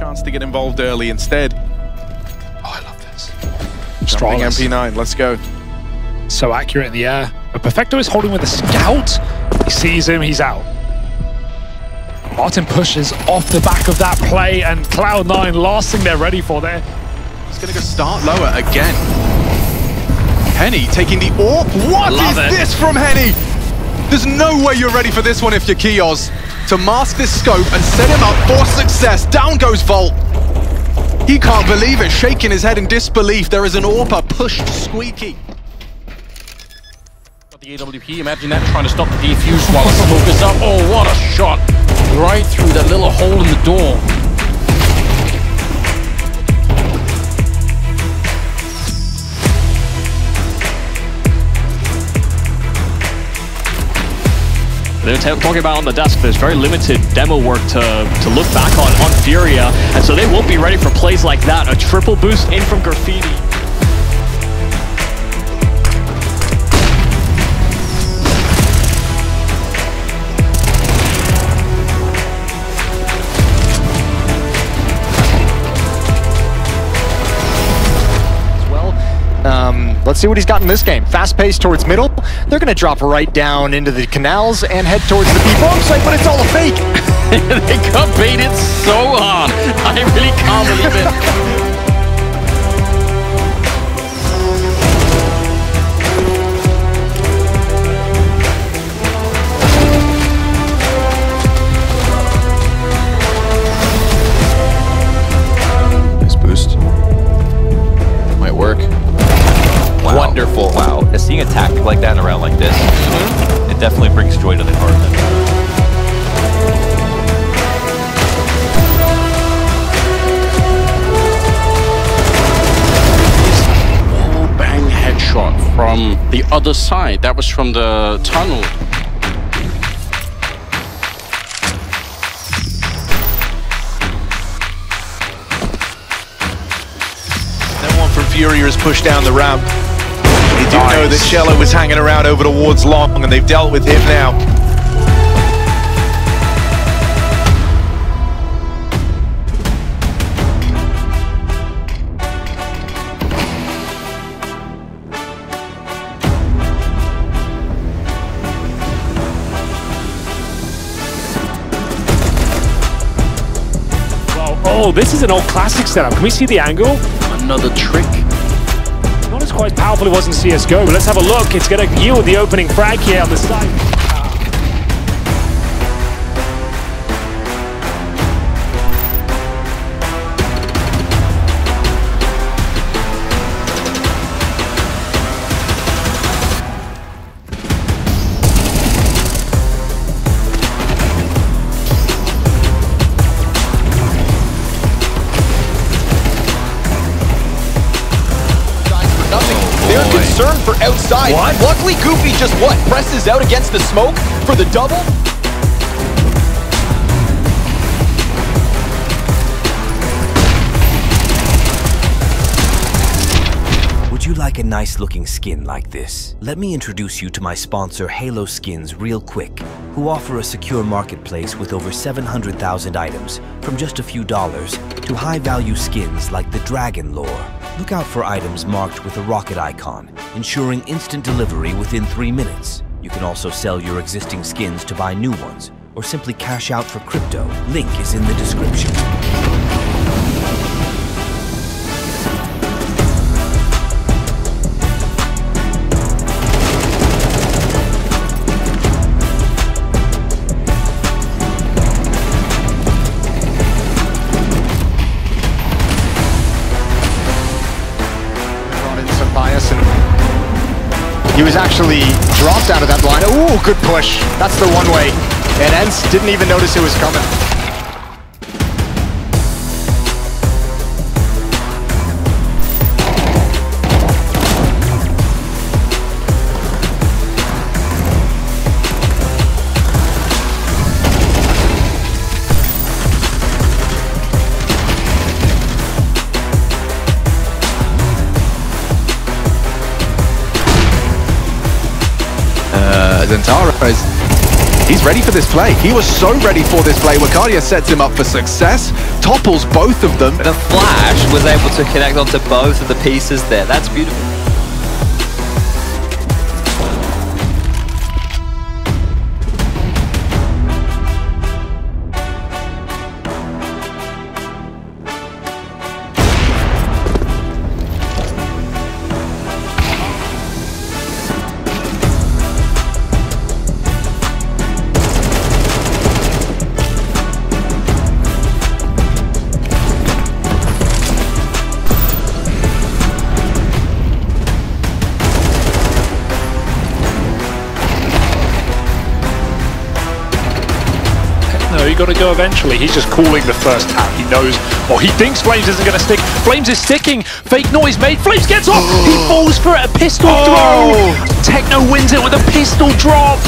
chance to get involved early instead. Oh, I love this. Strong MP9, let's go. So accurate in the air. But Perfecto is holding with a scout. He sees him, he's out. Martin pushes off the back of that play, and Cloud9, last thing they're ready for there. He's gonna go start lower again. Henny taking the AWP. What Love is it. this from Henny? There's no way you're ready for this one if you're Kios. To mask this scope and set him up for success. Down goes Volt. He can't believe it, shaking his head in disbelief. There is an AWPer pushed squeaky. Got the AWP, imagine that trying to stop the defuse while the smoke is up. Oh, what a shot! Right through that little hole in the door. They're talking about on the desk, there's very limited demo work to, to look back on on Furia, and so they won't be ready for plays like that. A triple boost in from Graffiti. Let's see what he's got in this game. Fast pace towards middle. They're going to drop right down into the canals and head towards the B bomb site, but it's all a fake. Wow. A tactic like that in a round like this, it definitely brings joy to the tournament. Oh, bang headshot from the other side. That was from the tunnel. No one from Furia has pushed down the ramp. They do know that chelo was hanging around over towards long, and they've dealt with him now. Well, oh, this is an old classic setup. Can we see the angle? Another trick. Not as quite powerful it was in CSGO, but let's have a look. It's going to yield the opening frag here on the side. They're concerned for outside. Luckily, Goofy just what? Presses out against the smoke for the double? You like a nice looking skin like this? Let me introduce you to my sponsor Halo Skins real quick, who offer a secure marketplace with over 700,000 items from just a few dollars to high value skins like the Dragon Lore. Look out for items marked with a rocket icon, ensuring instant delivery within 3 minutes. You can also sell your existing skins to buy new ones or simply cash out for crypto. Link is in the description. He was actually dropped out of that line. Ooh, good push. That's the one way. And Ents didn't even notice it was coming. Uh, is He's ready for this play. He was so ready for this play. Wakadia sets him up for success, topples both of them. The Flash was able to connect onto both of the pieces there. That's beautiful. Got to go eventually. He's just calling the first tap. He knows, or he thinks Flames isn't going to stick. Flames is sticking. Fake noise made. Flames gets off. he oh. falls for it. A pistol Oh. throw. Techno wins it with a pistol drop.